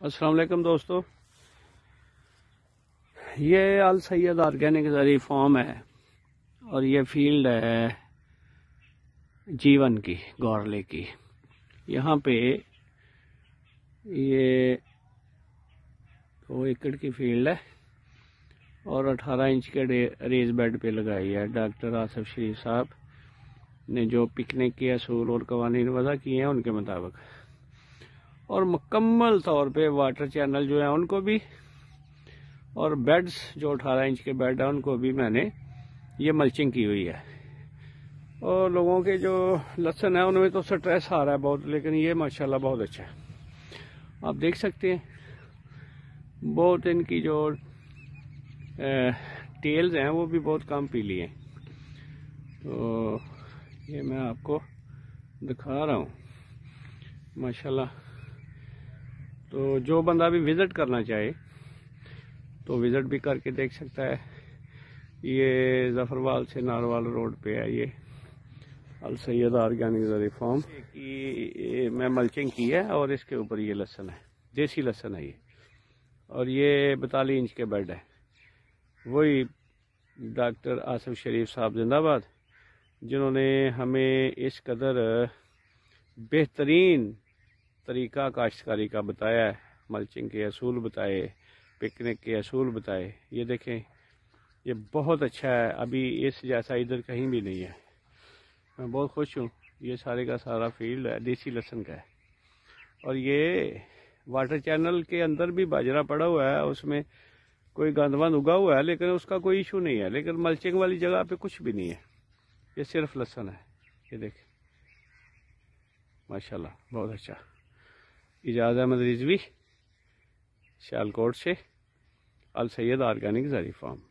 अस्सलाम वालेकुम दोस्तों। ये अल सैद ऑर्गेनिक जरी फॉर्म है और ये फ़ील्ड है जीवन की, गौरले की। यहाँ पे ये दो एकड़ की फ़ील्ड है और 18 इंच के रेज बेड पे लगाई है। डॉक्टर आसफ शरीफ साहब ने जो पिकनिक के असूल और कवानीन वजह किए हैं, उनके मुताबिक। और मुकम्मल तौर पे वाटर चैनल जो है उनको भी और बेड्स जो 18 इंच के बेड है उनको भी मैंने ये मल्चिंग की हुई है। और लोगों के जो लसन है उनमें तो स्ट्रेस आ रहा है बहुत लेकिन ये माशाल्लाह बहुत अच्छा है। आप देख सकते हैं बहुत इनकी जो ए, टेल्स हैं वो भी बहुत कम पीली हैं। तो ये मैं आपको दिखा रहा हूँ। माशाल्लाह। तो जो बंदा भी विज़िट करना चाहे तो विज़िट भी करके देख सकता है। ये जफरवाल से नारवाल रोड पे है ये। अल सैद ऑर्गेनिक जरी फॉर्म। की मैं मल्चिंग की है और इसके ऊपर ये लहसन है, देसी लहसन है ये। और ये बतालीस इंच के बेड है। वही डॉक्टर आसिफ शरीफ साहब जिंदाबाद, जिन्होंने हमें इस कदर बेहतरीन तरीका, काश्तकारी का बताया, मल्चिंग के असूल बताए, पिकनिक के असूल बताए, ये देखें, ये बहुत अच्छा है। अभी इस जैसा इधर कहीं भी नहीं है। मैं बहुत खुश हूँ, ये सारे का सारा फ़ील्ड है, देसी लहसन का है। और ये वाटर चैनल के अंदर भी बाजरा पड़ा हुआ है, उसमें कोई गंदवंद उगा हुआ है, लेकिन उसका कोई इशू नहीं है, लेकिन मल्चिंग वाली जगह पे कुछ भी नहीं है। ये सिर्फ़ लहसन है, ये देखें। माशाल्लाह, बहुत अच्छा। इजाज़ अहमद रिजवी शालकोट से अल सैद ऑर्गेनिक जरी फार्म